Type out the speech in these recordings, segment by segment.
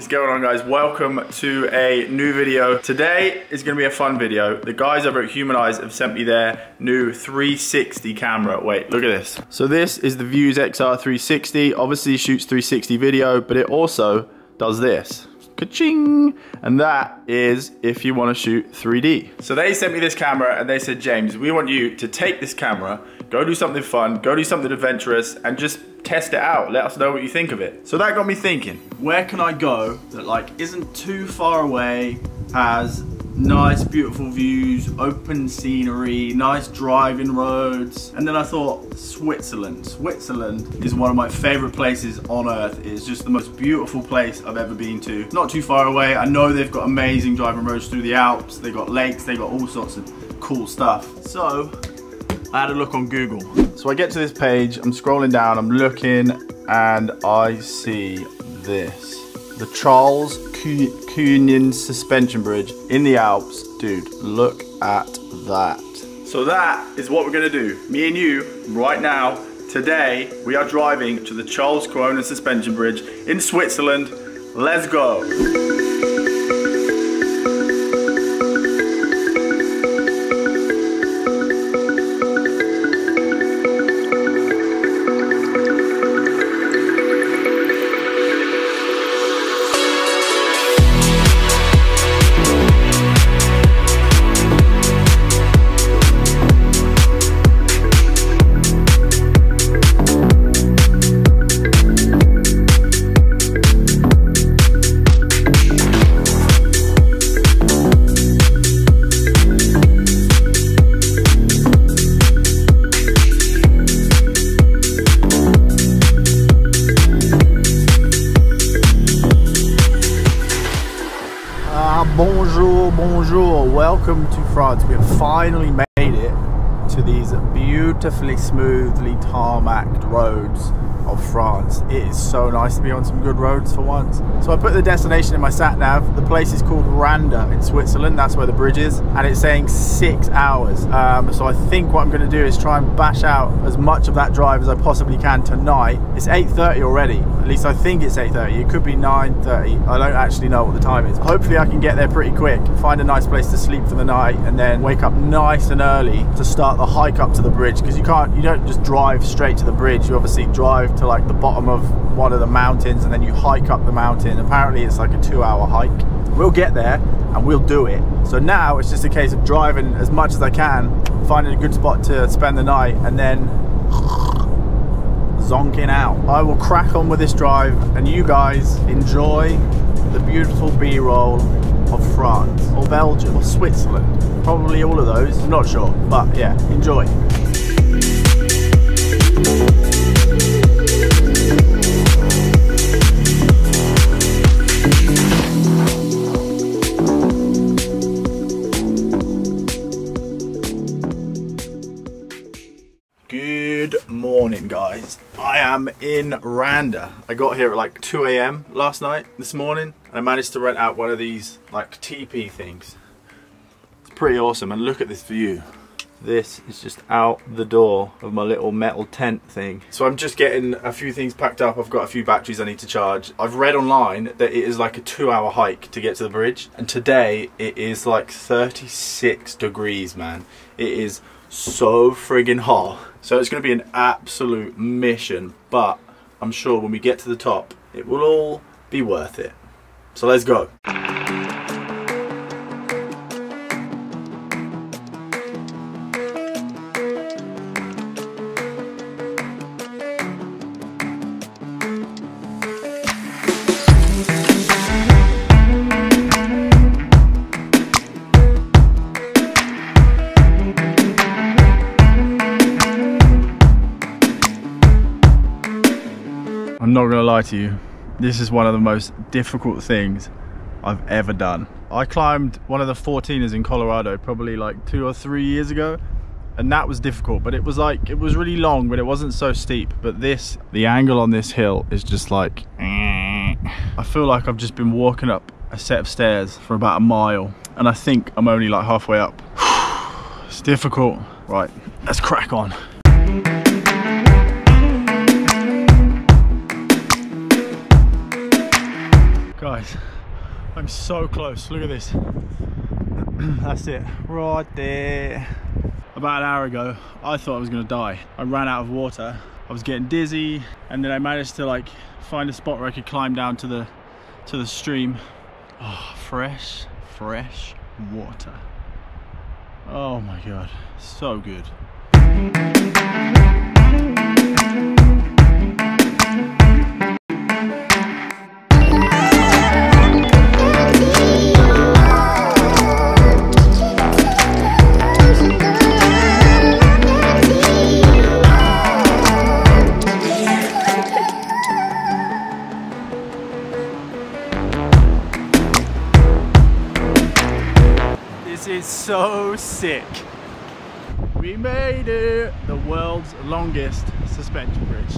is going on guys? Welcome to a new video. Today is gonna be a fun video. The guys over at Humaneyes have sent me their new 360 camera. Wait, look at this. So this is the Vuze XR 360. Obviously shoots 360 video, but it also does this. Ka-ching! And that is if you want to shoot 3D. So they sent me this camera and they said, James, we want you to take this camera, go do something fun, go do something adventurous, and just test it out. Let us know what you think of it. So that got me thinking, where can I go that like isn't too far away, has nice beautiful views, open scenery, nice driving roads. And then I thought Switzerland. Switzerland is one of my favorite places on earth. It's just the most beautiful place I've ever been to. Not too far away. I know they've got amazing driving roads through the Alps. They've got lakes, they've got all sorts of cool stuff. So I had a look on Google. So I get to this page, I'm scrolling down, I'm looking, and I see this. The Charles Kuonen suspension bridge in the Alps. Dude, look at that. So that is what we're gonna do. Me and you, right now, today, we are driving to the Charles Kuonen suspension bridge in Switzerland. Let's go. Bonjour. Welcome to France. We have finally made it to these beautifully smoothly tarmacked roads of France. It is so nice to be on some good roads for once. So I put the destination in my sat nav. The place is called Randa in Switzerland. That's where the bridge is. And it's saying six hours. Um, so I think what I'm going to do is try and bash out as much of that drive as I possibly can tonight. It's 8.30 already. At least I think it's 8.30. It could be 9.30. I don't actually know what the time is. Hopefully I can get there pretty quick, find a nice place to sleep for the night and then wake up nice and early to start the hike up to the bridge because you can't, you don't just drive straight to the bridge. You obviously drive to like the bottom of one of the mountains and then you hike up the mountain. Apparently it's like a two hour hike. We'll get there and we'll do it. So now it's just a case of driving as much as I can, finding a good spot to spend the night and then zonking out. I will crack on with this drive and you guys enjoy the beautiful B-roll of France or Belgium or Switzerland. Probably all of those, not sure, but yeah, enjoy. Morning guys. I am in Randa. I got here at like 2 a.m. last night, this morning, and I managed to rent out one of these like TP things. It's pretty awesome and look at this view. This is just out the door of my little metal tent thing. So I'm just getting a few things packed up. I've got a few batteries I need to charge. I've read online that it is like a two hour hike to get to the bridge. And today it is like 36 degrees, man. It is so friggin' hot. So it's going to be an absolute mission, but I'm sure when we get to the top, it will all be worth it. So let's go. Not gonna lie to you, this is one of the most difficult things I've ever done. I climbed one of the 14ers in Colorado probably like two or three years ago and that was difficult but it was like it was really long but it wasn't so steep. But this the angle on this hill is just like I feel like I've just been walking up a set of stairs for about a mile and I think I'm only like halfway up. It's difficult. Right let's crack on guys. I'm so close. Look at this. That's it, right there. About an hour ago, I thought I was gonna die. I ran out of water. I was getting dizzy, and then I managed to like find a spot where I could climb down to the to the stream. Oh, fresh, fresh water. Oh my god, so good. Sick. We made it! The world's longest suspension bridge.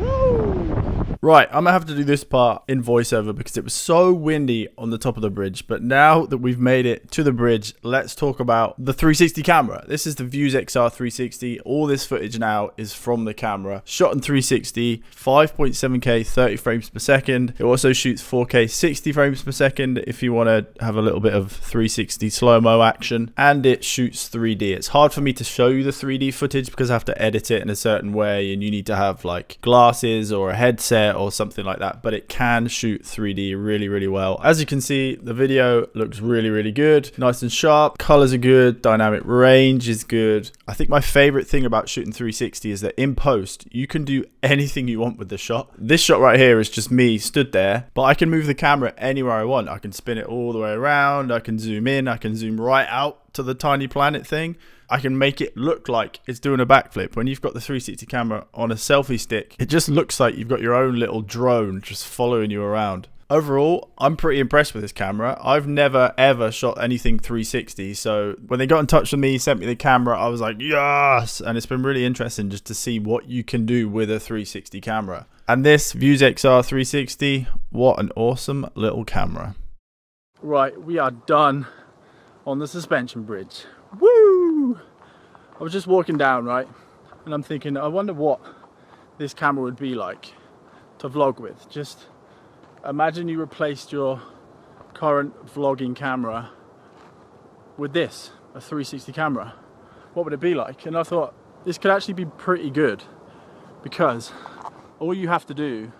Woo! Right, I'm gonna have to do this part in voiceover because it was so windy on the top of the bridge. But now that we've made it to the bridge, let's talk about the 360 camera. This is the Vuze XR 360. All this footage now is from the camera. Shot in 360, 5.7K, 30 frames per second. It also shoots 4K, 60 frames per second if you want to have a little bit of 360 slow-mo action. And it shoots 3D. It's hard for me to show you the 3D footage because I have to edit it in a certain way and you need to have like glasses or a headset or something like that, but it can shoot 3D really, really well. As you can see, the video looks really, really good. Nice and sharp. Colors are good. Dynamic range is good. I think my favorite thing about shooting 360 is that in post, you can do anything you want with the shot. This shot right here is just me stood there, but I can move the camera anywhere I want. I can spin it all the way around. I can zoom in. I can zoom right out to the tiny planet thing. I can make it look like it's doing a backflip. When you've got the 360 camera on a selfie stick, it just looks like you've got your own little drone just following you around. Overall, I'm pretty impressed with this camera. I've never ever shot anything 360, so when they got in touch with me, sent me the camera, I was like, yes! And it's been really interesting just to see what you can do with a 360 camera. And this Vuze XR 360, what an awesome little camera. Right, we are done on the suspension bridge. Woo! I was just walking down, right? And I'm thinking, I wonder what this camera would be like to vlog with. Just imagine you replaced your current vlogging camera with this, a 360 camera. What would it be like? And I thought this could actually be pretty good because all you have to do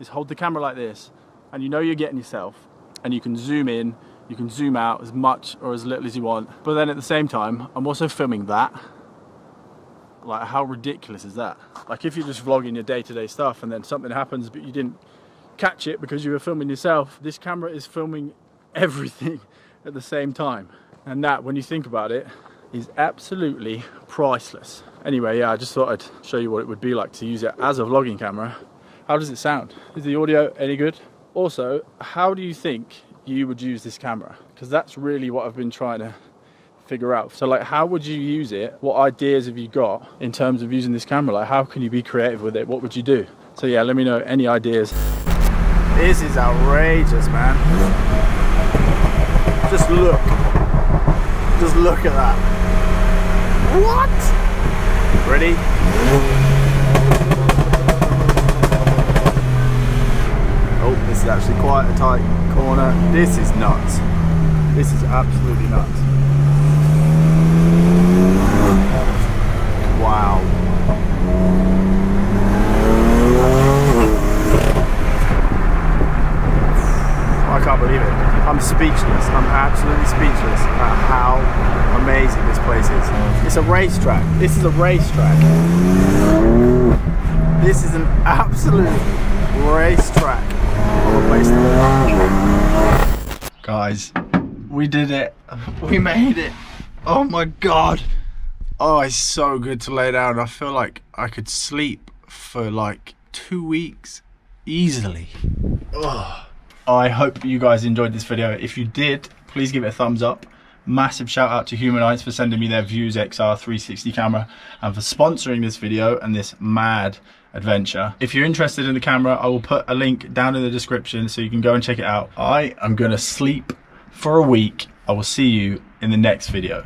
is hold the camera like this and you know you're getting yourself and you can zoom in you can zoom out as much or as little as you want. But then at the same time, I'm also filming that. Like, how ridiculous is that? Like, if you're just vlogging your day-to-day -day stuff and then something happens but you didn't catch it because you were filming yourself, this camera is filming everything at the same time. And that, when you think about it, is absolutely priceless. Anyway, yeah, I just thought I'd show you what it would be like to use it as a vlogging camera. How does it sound? Is the audio any good? Also, how do you think you would use this camera because that's really what I've been trying to figure out. So like how would you use it? What ideas have you got in terms of using this camera? Like how can you be creative with it? What would you do? So yeah, let me know any ideas. This is outrageous, man. Just look. Just look at that. What? Ready? This is actually quite a tight corner. This is nuts. This is absolutely nuts. Wow. I can't believe it. I'm speechless. I'm absolutely speechless at how amazing this place is. It's a racetrack. This is a racetrack. This is an absolute racetrack. Guys, we did it. We made it. Oh my god. Oh, it's so good to lay down. I feel like I could sleep for like two weeks easily. Oh. I hope you guys enjoyed this video. If you did, please give it a thumbs up. Massive shout out to Humaneyes for sending me their Vuze XR 360 camera and for sponsoring this video and this mad adventure. If you're interested in the camera, I will put a link down in the description so you can go and check it out. I am gonna sleep for a week. I will see you in the next video.